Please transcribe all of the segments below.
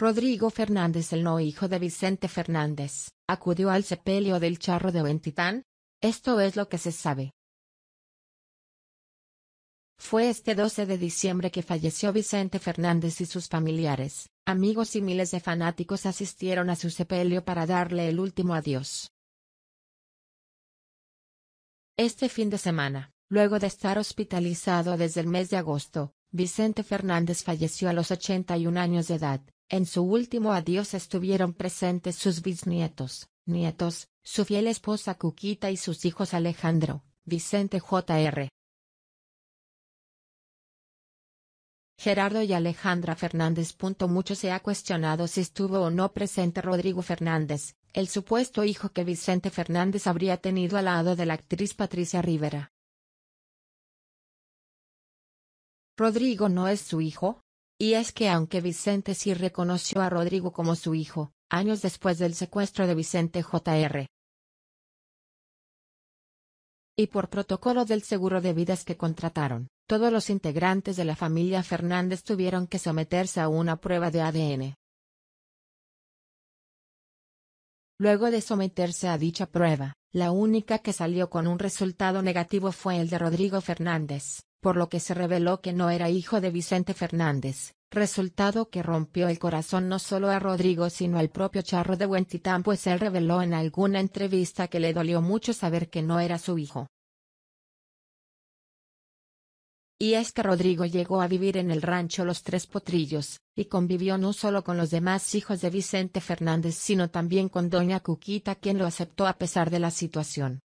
Rodrigo Fernández el no hijo de Vicente Fernández, acudió al sepelio del charro de Huentitán. Esto es lo que se sabe. Fue este 12 de diciembre que falleció Vicente Fernández y sus familiares, amigos y miles de fanáticos asistieron a su sepelio para darle el último adiós. Este fin de semana, luego de estar hospitalizado desde el mes de agosto, Vicente Fernández falleció a los 81 años de edad. En su último adiós estuvieron presentes sus bisnietos, nietos, su fiel esposa Cuquita y sus hijos Alejandro, Vicente Jr. Gerardo y Alejandra Fernández. Mucho se ha cuestionado si estuvo o no presente Rodrigo Fernández, el supuesto hijo que Vicente Fernández habría tenido al lado de la actriz Patricia Rivera. Rodrigo no es su hijo. Y es que aunque Vicente sí reconoció a Rodrigo como su hijo, años después del secuestro de Vicente Jr. Y por protocolo del seguro de vidas que contrataron, todos los integrantes de la familia Fernández tuvieron que someterse a una prueba de ADN. Luego de someterse a dicha prueba, la única que salió con un resultado negativo fue el de Rodrigo Fernández, por lo que se reveló que no era hijo de Vicente Fernández, resultado que rompió el corazón no solo a Rodrigo sino al propio Charro de Huentitán pues él reveló en alguna entrevista que le dolió mucho saber que no era su hijo. Y es que Rodrigo llegó a vivir en el rancho Los Tres Potrillos, y convivió no solo con los demás hijos de Vicente Fernández sino también con doña Cuquita quien lo aceptó a pesar de la situación.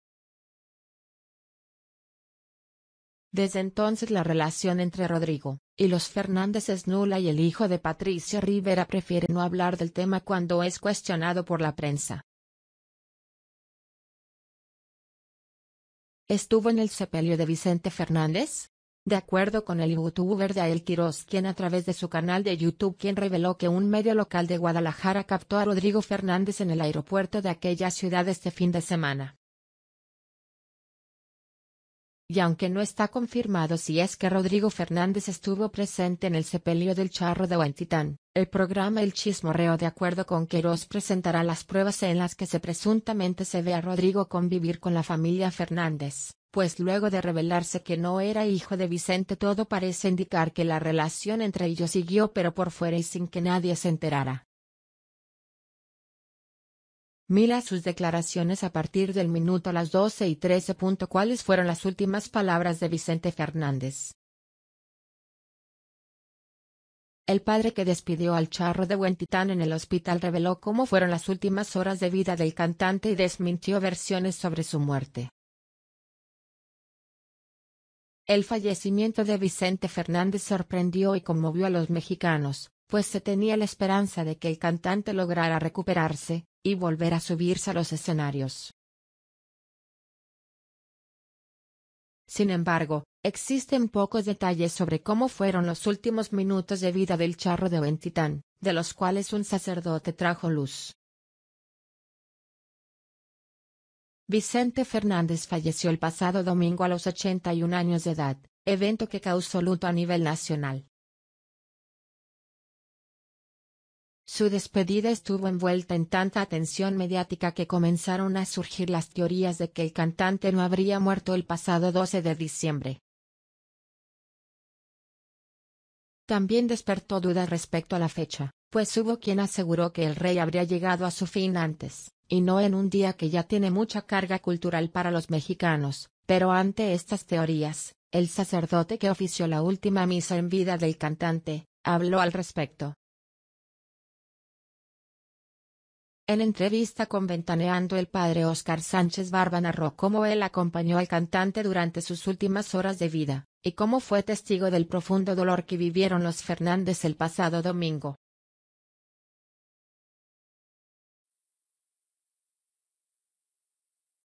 Desde entonces la relación entre Rodrigo y los Fernández es nula y el hijo de Patricia Rivera prefiere no hablar del tema cuando es cuestionado por la prensa. ¿Estuvo en el sepelio de Vicente Fernández? De acuerdo con el youtuber Dael Quiroz quien a través de su canal de YouTube quien reveló que un medio local de Guadalajara captó a Rodrigo Fernández en el aeropuerto de aquella ciudad este fin de semana. Y aunque no está confirmado si es que Rodrigo Fernández estuvo presente en el sepelio del charro de Huentitán, el programa El Chismorreo de acuerdo con Queiroz presentará las pruebas en las que se presuntamente se ve a Rodrigo convivir con la familia Fernández pues luego de revelarse que no era hijo de Vicente todo parece indicar que la relación entre ellos siguió pero por fuera y sin que nadie se enterara. Mira sus declaraciones a partir del minuto las 12 y 13. ¿Cuáles fueron las últimas palabras de Vicente Fernández? El padre que despidió al charro de Huentitán en el hospital reveló cómo fueron las últimas horas de vida del cantante y desmintió versiones sobre su muerte. El fallecimiento de Vicente Fernández sorprendió y conmovió a los mexicanos, pues se tenía la esperanza de que el cantante lograra recuperarse, y volver a subirse a los escenarios. Sin embargo, existen pocos detalles sobre cómo fueron los últimos minutos de vida del charro de Ventitán, de los cuales un sacerdote trajo luz. Vicente Fernández falleció el pasado domingo a los 81 años de edad, evento que causó luto a nivel nacional. Su despedida estuvo envuelta en tanta atención mediática que comenzaron a surgir las teorías de que el cantante no habría muerto el pasado 12 de diciembre. También despertó dudas respecto a la fecha, pues hubo quien aseguró que el rey habría llegado a su fin antes y no en un día que ya tiene mucha carga cultural para los mexicanos, pero ante estas teorías, el sacerdote que ofició la última misa en vida del cantante, habló al respecto. En entrevista con Ventaneando el padre Oscar Sánchez Barba narró cómo él acompañó al cantante durante sus últimas horas de vida, y cómo fue testigo del profundo dolor que vivieron los Fernández el pasado domingo.